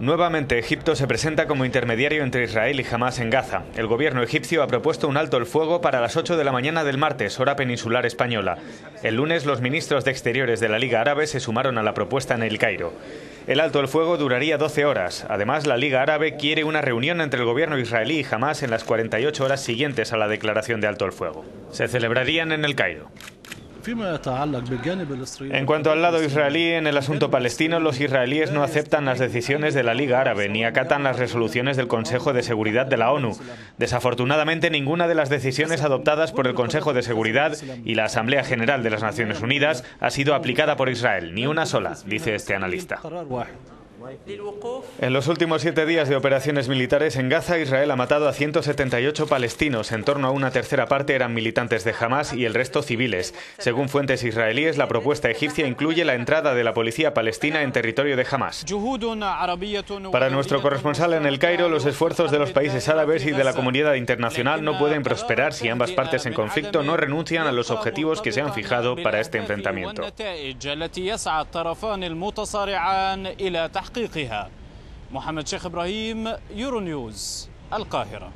Nuevamente, Egipto se presenta como intermediario entre Israel y Hamas en Gaza. El gobierno egipcio ha propuesto un alto el fuego para las 8 de la mañana del martes, hora peninsular española. El lunes, los ministros de Exteriores de la Liga Árabe se sumaron a la propuesta en el Cairo. El alto el fuego duraría 12 horas. Además, la Liga Árabe quiere una reunión entre el gobierno israelí y Hamas en las 48 horas siguientes a la declaración de alto el fuego. Se celebrarían en el Cairo. En cuanto al lado israelí, en el asunto palestino, los israelíes no aceptan las decisiones de la Liga Árabe ni acatan las resoluciones del Consejo de Seguridad de la ONU. Desafortunadamente, ninguna de las decisiones adoptadas por el Consejo de Seguridad y la Asamblea General de las Naciones Unidas ha sido aplicada por Israel, ni una sola, dice este analista. En los últimos siete días de operaciones militares en Gaza, Israel ha matado a 178 palestinos. En torno a una tercera parte eran militantes de Hamas y el resto civiles. Según fuentes israelíes, la propuesta egipcia incluye la entrada de la policía palestina en territorio de Hamas. Para nuestro corresponsal en el Cairo, los esfuerzos de los países árabes y de la comunidad internacional no pueden prosperar si ambas partes en conflicto no renuncian a los objetivos que se han fijado para este enfrentamiento. تحقيقها. محمد شيخ إبراهيم يورو نيوز القاهرة.